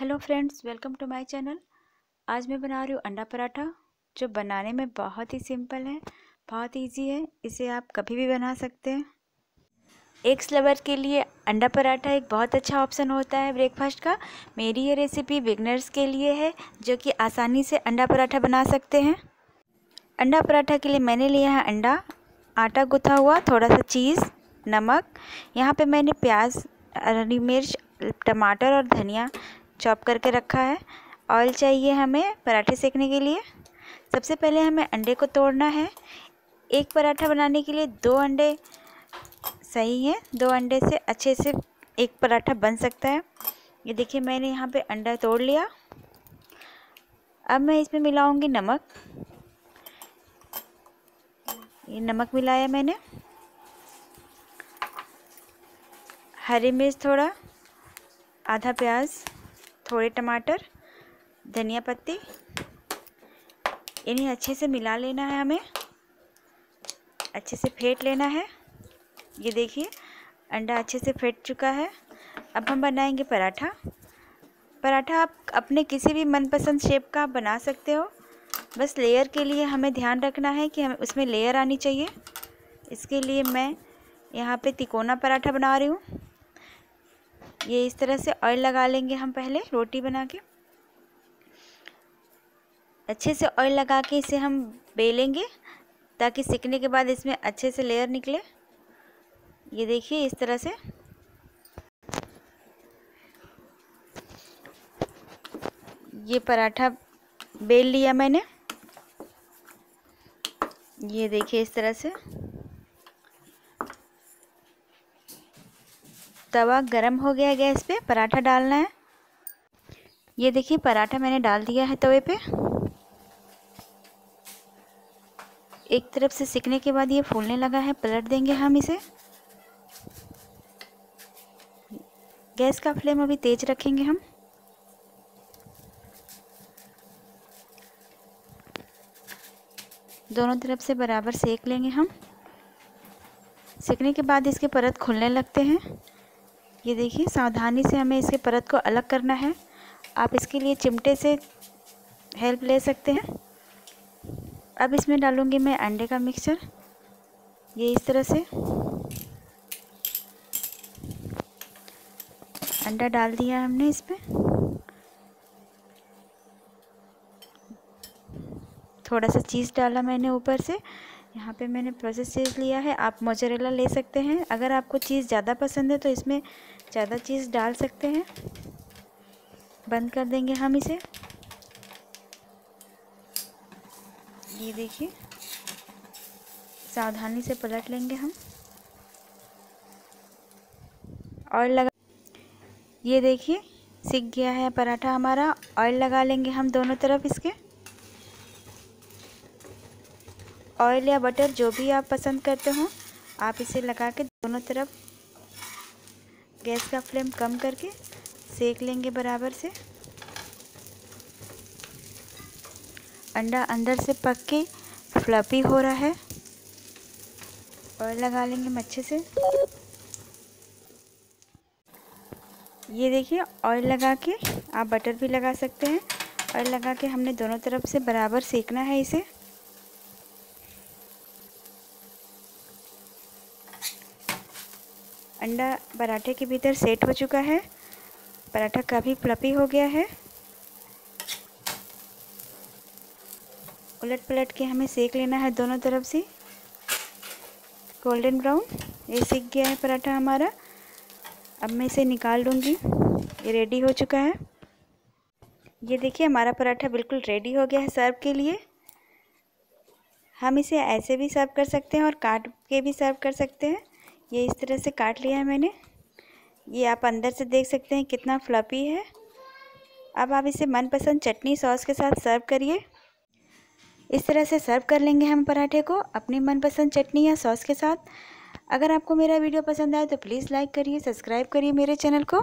Hello friends, welcome to my channel. आज मैं बना रही हूँ अंडा पराठा, जो बनाने में बहुत ही सिंपल है, बहुत इजी है, इसे आप कभी भी बना सकते हैं। एक स्लवर के लिए अंडा पराठा एक बहुत अच्छा ऑप्शन होता है ब्रेकफास्ट का। मेरी ये रेसिपी बिगनर्स के लिए है, जो कि आसानी से अंडा पराठा बना सकते हैं। अंडा पराठा के लिए मैंने लिया है अंडा, आटा गुथा हुआ, थोड़ा सा चीज़, नमक। यहाँ पे मैंने प्याज, हरी मिर्च, टमाटर और धनिया चॉप करके रखा है। ऑयल चाहिए हमें पराठे सेकने के लिए। सबसे पहले हमें अंडे को तोड़ना है। एक पराठा बनाने के लिए दो अंडे सही है। दो अंडे से अच्छे से एक पराठा बन सकता है। ये देखिए, मैंने यहाँ पे अंडा तोड़ लिया। अब मैं इसमें मिलाऊँगी नमक। ये नमक मिलाया मैंने। हरी मिर्च थोड़ा, आधा प्याज। थोड़े टमाटर, धनिया पत्ती, इन्हें अच्छे से मिला लेना है हमें। अच्छे से फेंट लेना है। ये देखिए, अंडा अच्छे से फेंट चुका है। अब हम बनाएँगे पराठा। पराठा आप अपने किसी भी मनपसंद शेप का आप बना सकते हो। बस लेयर के लिए हमें ध्यान रखना है कि हमें उसमें लेयर आनी चाहिए। इसके लिए मैं यहाँ पे तिकोना पराठा बना रही हूँ। ये इस तरह से ऑयल लगा लेंगे हम पहले, रोटी बना के। अच्छे से ऑयल लगा के इसे हम बेलेंगे, ताकि सिकने के बाद इसमें अच्छे से लेयर निकले। ये देखिए इस तरह से। ये पराठा बेल लिया मैंने। ये देखिए इस तरह से। तवा गरम हो गया गैस पे, पराठा डालना है। ये देखिए, पराठा मैंने डाल दिया है तवे पे। एक तरफ़ से सिकने के बाद ये फूलने लगा है, पलट देंगे हम इसे। गैस का फ्लेम अभी तेज रखेंगे हम। दोनों तरफ़ से बराबर सेक लेंगे हम। सेकने के बाद इसके परत खुलने लगते हैं। ये देखिए, सावधानी से हमें इसके परत को अलग करना है। आप इसके लिए चिमटे से हेल्प ले सकते हैं। अब इसमें डालूँगी मैं अंडे का मिक्सचर। ये इस तरह से। अंडा डाल दिया हमने इस पर थोड़ा सा चीज़ डाला मैंने ऊपर से। यहाँ पे मैंने प्रोसेस चीज़ लिया है, आप मोजरेला ले सकते हैं। अगर आपको चीज़ ज़्यादा पसंद है तो इसमें ज़्यादा चीज़ डाल सकते हैं। बंद कर देंगे हम इसे। ये देखिए, सावधानी से पलट लेंगे हम। ऑयल लगा, ये देखिए, सीख गया है पराठा हमारा। ऑयल लगा लेंगे हम दोनों तरफ़ इसके। ऑयल या बटर जो भी आप पसंद करते हो, आप इसे लगा के दोनों तरफ़ गैस का फ्लेम कम करके सेक लेंगे बराबर से। अंडा अंदर से पक के फ्लपी हो रहा है। ऑयल लगा लेंगे अच्छे से। ये देखिए, ऑयल लगा के आप बटर भी लगा सकते हैं। ऑयल लगा के हमने दोनों तरफ़ से बराबर सेकना है इसे। अंडा पराठे के भीतर सेट हो चुका है। पराठा काफ़ी फ्लपी हो गया है। उलट पलट के हमें सेक लेना है दोनों तरफ़ से। गोल्डन ब्राउन, ये सीख गया है पराठा हमारा। अब मैं इसे निकाल लूँगी। ये रेडी हो चुका है। ये देखिए, हमारा पराठा बिल्कुल रेडी हो गया है सर्व के लिए। हम इसे ऐसे भी सर्व कर सकते हैं और काट के भी सर्व कर सकते हैं। ये इस तरह से काट लिया है मैंने। ये आप अंदर से देख सकते हैं कितना फ्लपी है। अब आप इसे मनपसंद चटनी सॉस के साथ सर्व करिए। इस तरह से सर्व कर लेंगे हम पराठे को अपनी मनपसंद चटनी या सॉस के साथ। अगर आपको मेरा वीडियो पसंद आए तो प्लीज़ लाइक करिए सब्सक्राइब करिए मेरे चैनल को।